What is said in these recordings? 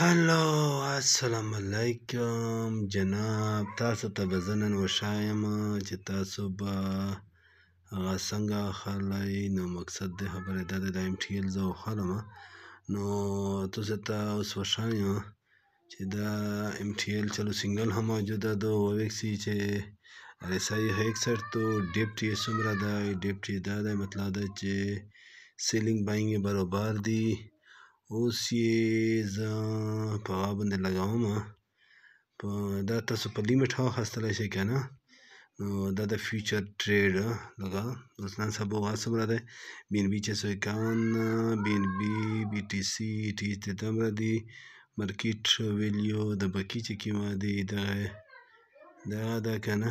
هلو السلام علیکم جناب تاسو ته به زه نن وښایم چې تاسو به هغه څنګه اخلئ نو مقصد د خبرې دا دی د ایم ټي ایل زه وخلم نو تاسو ته اوس وښایم چې دا ایم ټي ایل چلو سنګل هم موجوده ده وویکسي چې ار ایس آی هیکسر تو ډیپ ټي څومره دی ډیپ ټي دا دی مطلب دا چې سیلینګ باینګ برابر دي اوس یې زه په هغه باندې لګوم په دا تاسو په لیمټ هم خستلی شئ که نه نو دا د فیوچر ټریډ لګا اوس نن سبا وخت څومره دی بي ان بي چې سو اکاون بي ان بي بي ټي سي ټي ته دومره دی مارکیټ ویلیو د بکی چې کیمه دی دا دا دا که نه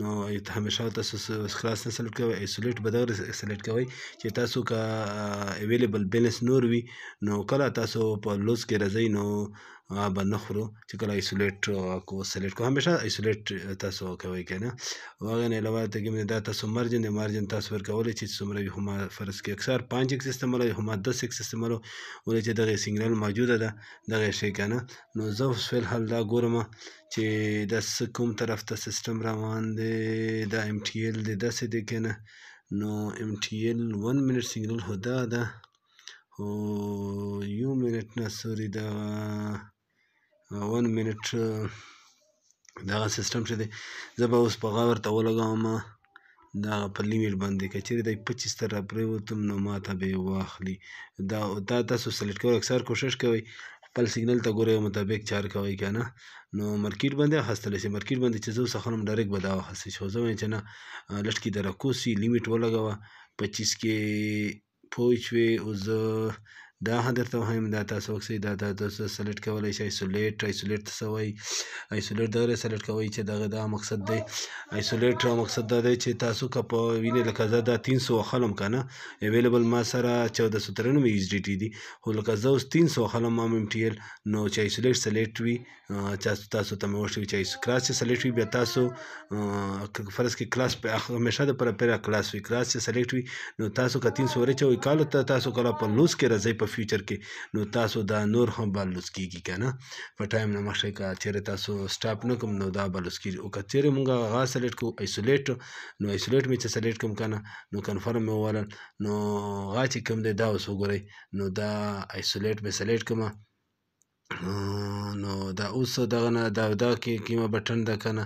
نو ته همیشه تاسو کلاس نه سلیکټ کوئ ایسولیټ به دغه سلیکټ کوئ چې تاسو که اویلیبل بیلنس نور وي نو کله تاسو په لوز کې راځئ نو هغه به نه خورو چې کله ایسولیټ کو سلیکټ کو همیشه ایسولیټ تاسو کوئ که نه هغه نه علاوه ته کې دا تاسو مارجن دی مارجن تاسو ورکولی چې څومره وي هما فرض کې اکثر پنج ایکس استعمال وي هما دس ایکس استعمال ولې چې دغه سیګنل موجوده ده دغه شی که نه نو زه اوس فی الحال دا ګورم چې د څه کوم طرف ته سیستم روان دی دا ایم ټي ایل دی داسې دی که نه نو ایم ټي ایل ون منټ سیګنل خو دا ده خو یو منټ نه سوري دا ون منټ دغه سیستم چې دی زه به اوس په غور ته ولګوم دا په لیمټ باندې که چیرې د 25 تر راپریوتم نو ماته به واخلي دا او دا تاسو سلیکټ کول اکثر کوشش کوي خپل سیګنل ته ګوري مطابق چار کوي کنه نو مارکیټ باندې خستل شي مارکیټ باندې چې زو سخنم ډایرک به دا خسي شو زو چې نه لټکی درکوسي لیمټ ولګوا 25 کې پوه شوې اوس زه دا هم درته وایم دا تاسو وکړئ دا تاسو سلیکټ کولی شئ ایسولیټ ایسولیټ ته څه وایي ایسولیټ دا غره سلیکټ کوئ چې دغه دا مقصد دی ایسولیټ را مقصد دا دی چې تاسو که په وینې لکه زه دا تین سو اخلم که نه اویلیبل ما سره چوده سو ترنمې ایچ ډي ټي دي خو لکه زه اوس تین سو اخلم ما ایم ټي ایل نو چې ایسولیټ سلیکټ وي چا تاسو ته مې وښي چې کلاس چې سلیکټ وي بیا تاسو فرض کې کلاس په همیشه د پر پیرا کلاس وي کلاس چې سلیکټ وي نو تاسو که تین سورې چې وي کال ته تاسو کله په لوس کې راځي په فیوچر کې نو تاسو دا نور هم بل لوس کیږي کنه په ټایم نه مخکې کا چیرې تاسو سټاپ نه کوم نو دا بل لوس کیږي او که چیرې مونږه غا سلیکټ کو ایسولیټ نو ایسولیټ می چې سلیکټ کوم کنه نو کنفرم مې وره نو غا چې کوم دی دا اوس وګورئ نو دا ایسولیټ مې سلیکټ کوم نو دا اوس دغه نه دا دا کې کیمه بټن ده کنه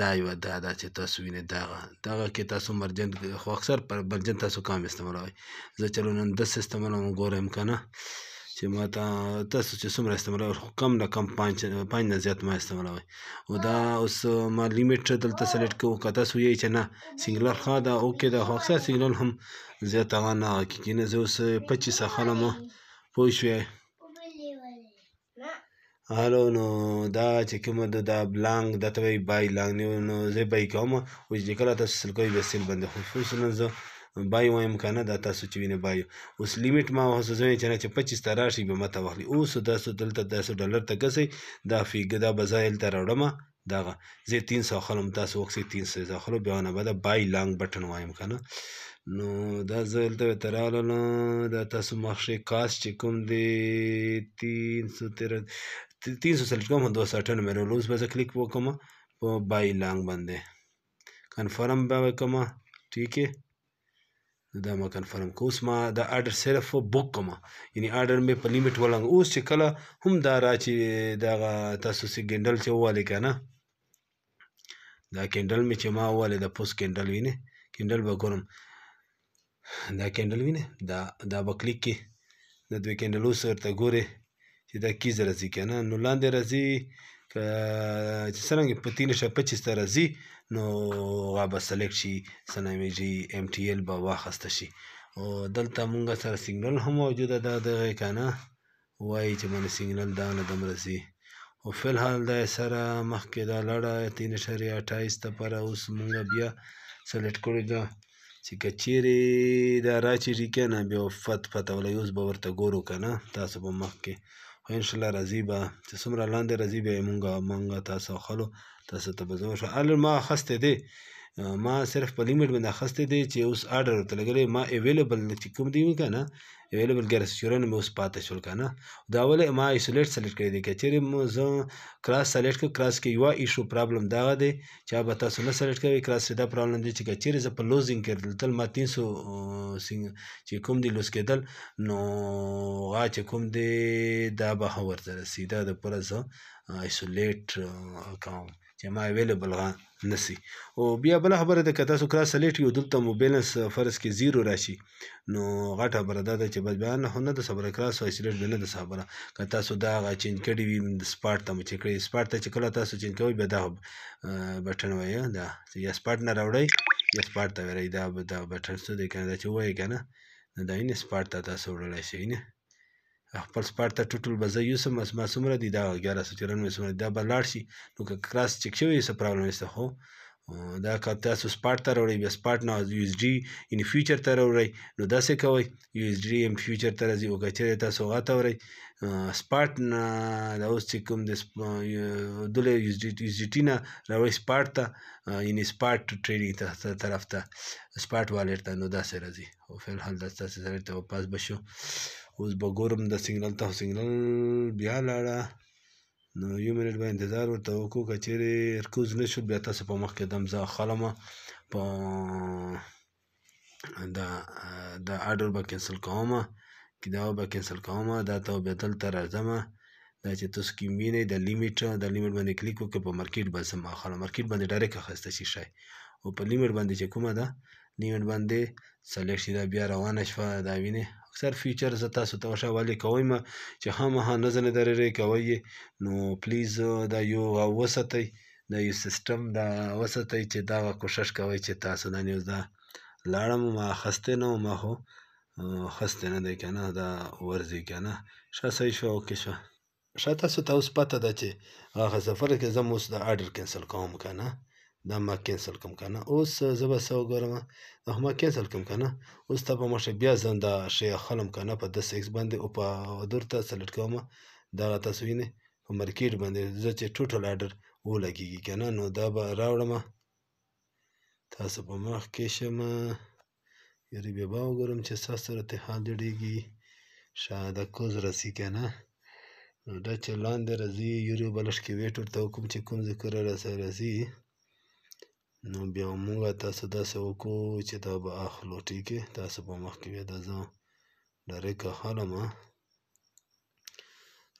دا یو دا دا چې تاسو وینئ دا دغه کې تاسو مرجن خو اکثر پر مرجن تاسو کام استعمالوي زه چلو نن د استعمالوم ګورم کنه چې ما ته تاسو چې څومره استعمالوي خو کم نه کم پنځ پنځ نه زیات ما استعمالوي او دا اوس ما لیمیټ دلته سلیکټ کوو که تاسو یې چې نه سنګلر ښه ده اوکې ده خو اکثر سنګلر هم زیات هغه نه کېږي نه زه اوس پچیس اخلم پوه شوې هلو نو دا چې کومه د دا بلانګ د ته وایي بای لانګ نیو نو زه بای کوم او چې کله تاسو سل کوي به سل باندې خصوصا زه بای وایم که نه دا تاسو چې وینې بای اوس لیمیټ ما هسه زه چې نه چې پچیس ته راشي به ماته واخلي اوس تاسو دلته تاسو ډالر ته ګسئ دا فیګ دا به زه هلته راوړم دغه زه 300 اخلم تاسو وکسي 300 اخلو بیا نه بده بای لانګ بټن وایم کنه نو دا زه دلته تراله نه دا تاسو مخشه کاس چې کوم دی 313 300 سلټ کوم 298 مې رولوس به زه کلیک وکم په بای لانګ باندې کنفرم به وکم ٹھیک ہے دا ما کنفرم کو اوس ما دا آرډر صرف بوک کوم یعنی آرډر مې په لیمټ ولنګ اوس چې کله هم دا را چې دا تاسو سي ګندل چې واله کنه دا کندل مې چې ما واله د پوس کندل وینه کندل به ګورم دا کندل وینه دا دا به کلیک کې د دوی کندل اوس ورته ګوره چې دا کیز راځي که نه نو لاندې راځي که چې څرنګه په تین شپه چې ته راځي نو هغه به سلیکټ شي څه نامې جي ایم ټي ایل به واخیسته شي او دلته مونږ سره سیګنل هم موجوده ده دغه که نه وایي چې باندې سیګنل دا نه دم راځي او فی الحال دا سره مخکې دا لړه تین شری اټایس ته پر اوس مونږ بیا سلیکټ کړی ده چې کچيرې دا راچېږي که نه بیا فت پته ولګي اوس به ورته ګورو که نه تاسو به مخکې خو انشاءالله راځي به چې څومره لاندې راځي بیا یې مونږ مونږ تاسو اخلو تاسو ته به زه وښه الر ما اخیستی دی ما صرف په لیمټ باندې اخیستی دی چې اوس آرډر ورته لګولی ما اویلیبل چې کوم دی که نه اویلیبل ګیرس سیورن مې اوس پاتې شول که نه دا ولې ما ایسولیټ سلیکټ کړی دی که چیرې مو زه کراس سلیکټ کړم کراس کې یو ایشو پرابلم دا دی چې به تاسو نه سلیکټ کوي کراس کې دا پرابلم دی چې که چیرې زه په لوزینګ کې دلته ما 300 سنگ چې کوم دی لوز کېدل نو غا چې کوم دی دا به ورته سیده د پوره زه ایسولیټ کوم چې ما اویلیبل غا نسی او بیا بل خبره ده که تاسو کراس سلیکټ کیو دلته مو بیلنس فرض کې زیرو راشي نو غټه خبره ده چې بس بیان خو نه د صبر کراس او سلیکټ به نه د صبره که تاسو دا غا چینج کړی وي د سپاټ ته مو چې کړی سپاټ ته چې کله تاسو چینج کوئ بیا دا بټن وایي دا چې یا سپاټ نه راوړی یا سپاټ ته وایي دا دا بټن څه دی کنه دا چې وایي کنه نو دا یې سپاټ ته تاسو وړلای شئ نه خپل سپارت ته ټوټل به زه یوسم بس ما څومره دي دا ګیاره سو چلن مې څومره دا به لاړ شي نو که کراس چک شوی څه پرابلم نشته خو دا که تاسو سپارت ته راوړئ بیا سپارت نه یو ایس ډي یعنې فیوچر ته راوړئ نو داسې کوئ یو ایس ډي هم فیوچر ته راځي او که چېرې تاسو هغه ته ورئ سپارت نه دا اوس چې کوم د دله یو ایس ډي نه راوړئ سپارت ته یعنې سپارت ټریډینګ ته طرف ته سپارت والټ ته نو داسې راځي او فعل حال د ستاسو سره ته واپس بشو اوس به ګورم د سیګنل ته سیګنل بیا لاړه نو یو منټ به انتظار ورته وکړو که چیرې رکوز نه شو بیا تاسو په مخ کې دم زه خلم په دا دا آرډر به کینسل کوم کې دا به کینسل کوم دا ته به دلته راځم دا چې تاسو کې مینه د لیمیټ د لیمیټ باندې کلیک وکړئ په مارکیټ به سم خلم مارکیټ باندې ډایرکټ اخیسته شي شي او په لیمیټ باندې چې کومه ده نیوټ باندې سلیکټ شي دا بیا روانه شوه دا وینې اکثر فیچر زه تاسو ته ورشه وړاندې کوم چې خامخا نه ځنې درېرې کوئ یې نو پلیز دا یو وساتئ دا یو سیستم دا وساتئ چې دا کوشش کوئ چې تاسو دا نیوز دا لاړم ما اخیستی نه وم خو اخیستی نه دی که نه دا ورځي که نه ښه صحیح شوه اوکې شوه ښه تاسو ته اوس پته ده چې هغه سفر کې زه اوس د آرډر کینسل کوم که نه دا ما کینسل کوم که نه اوس زه به څه وګورم دا ما کینسل کوم که نه اوس ته به مخې بیا زه دا شی اخلم که نه په دس ایکس باندې او په دور ته سلیکټ کوم دغه تاسو وینئ په مارکیټ باندې زه چې ټوټل آرډر ولګېږي که نه نو دا به راوړم تاسو په مخ کې شم یری بیا به وګورم چې ستا صورتحال جوړېږي شاید د کوز رسی که نه نو دا چې لاندې راځي یورو بلش کې ویټ ورته وکړم چې کوم ځای کره راسه راځي نو بیا موږ تاسو داسې وکړو چې دا به اخلو ټیکې تاسو په مخ کې بیا دا زه ډایرک اخلم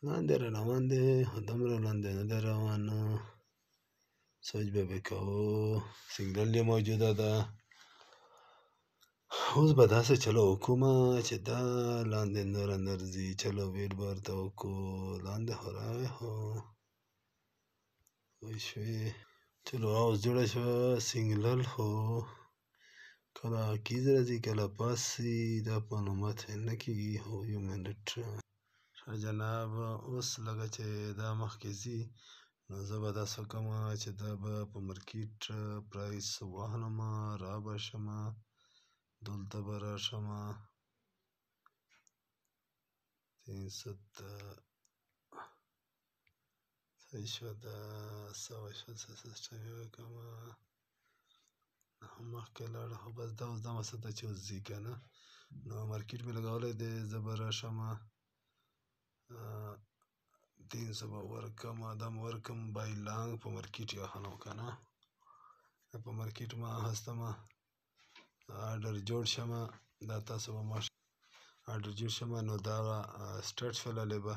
لاندې را روان دی همدومره لاندې نه دی روان سوچ به به کوو سنګل یې موجوده ده اوس به داسې چلو وکړم چې دا لاندې نور انرژي چلو ویډ به ورته وکړو لاندې خو راغی خو وشوې چلو اوس جوړه شوه سنګلل خو کله عقید راځي کله پاسی دا په نومت نه کیږي هو یو منټ ښه جناب اوس لګه چې دا مخ کې زی نو زه به دا سکم چې دا به په مارکیټ پرایس وهنم را به شم دلته به را شم 300 صحیح شو دا سوه شو څه سیسټم یې وکړم مخکې لاړ خو بس دا اوس دغه څه ته چې اوس ځي که نه نو مارکیټ مې لګولی دی زه به راشم تین سو به ورکم دا مې ورکم بای لانګ په مارکیټ یې اخلم که نه په مارکیټ ما هستم آرډر جوړ شم دا تاسو به ما آرډر جوړ شم نو دا سټارټ شوله لبه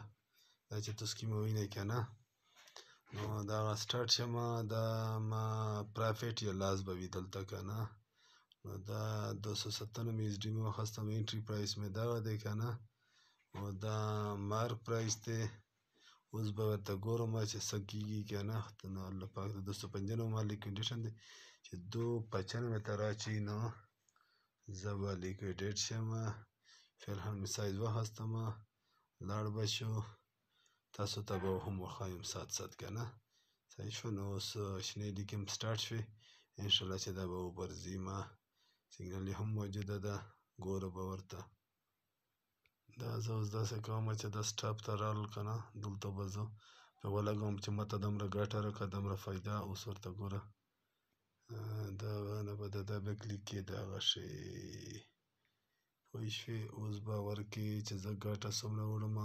دا چې تاسو کې مې وینئ که نه نو دا سٹارټ شمه دا ما پرافیټ یا لاس به وی دلته کنه نو دا 270 می اس ډی مو خسته می انټری پرایس می دا دی کنه او دا مارک پرایس ته اوس به ورته ګورم چې څه کیږي که نه نو الله پاک د دوستو پنځه نو مالک کنډیشن دی چې دو پچانوې ته راچی نو زه به لیکویډیټ شم فی الحال مې سایز وهستم لاړ به شو تاسو ته به هم وخایم سات سات که نه صحیح شو نو اوس شنې لیکې هم سټارټ شوې انشاءالله چې دا به وبرځي ما سیګنل هم موجوده ده ګوره به ورته دا زه اوس داسې کوم چې دا سټاپ ته راغلل که نه دلته به زه په ولګوم چې ماته دومره ګټه راکړه دومره فایده اوس ورته ګوره دا نه به د دا به کلیک کې دغه شی پوه شوې اوس به ورکې چې زه ګټه څومره وړم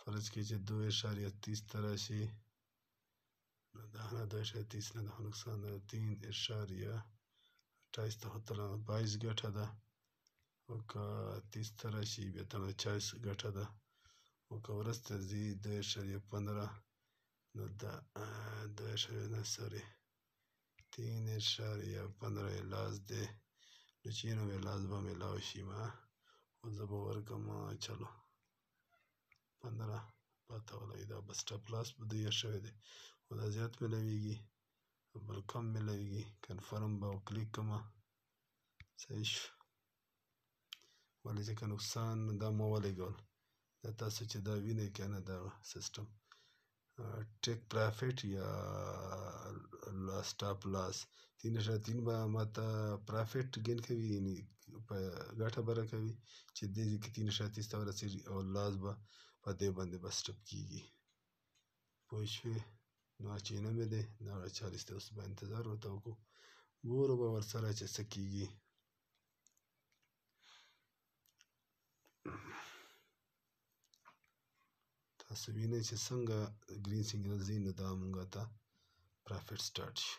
فرض کې چې دوه اشاریه تیس ته راشي نو دا نه دوه اشاریه تیس نه دا نقصان ده تین اشاریه اټایس ته هتله بایس ګټه ده او که تیس ته راشي بیا ته چایس ګټه ده او که ورځ ته ځي دوه اشاریه پندره نو دا دوه اشاریه نه سوري تین اشاریه پندره لاس دی نو چې نو مې لاس به ملاو شي ما او زه به ورکم چلو پندره پاته ولای دا بس ټپ لاس به دوی شوی دی او دا زیات ملاویږي بل کم ملاویږي کنفرم به کلیک کوم صحیح شو ولې ځکه نقصان دا ما ولېږل دا تاسو چې دا وینئ که نه دا سیستم ټیک پرافټ یا سټاپ لاس تین اشاره تین به ماته پرافټ ګین کوي یعنی په ګټه به راکوي چې دې ځای کې تین اشاره تیس ته ورسېږي او لاس به په دې باندې به سټپ کېږي پوه شوې نو چې نه مې دی دغه چالیس ته اوس به انتظار ورته وکړو ګورو به ورسره چې څه کېږي تاسو وینئ چې څنګه ګرین سیګنل ځي نو دا مونږ ته پرافټ سٹارټ شو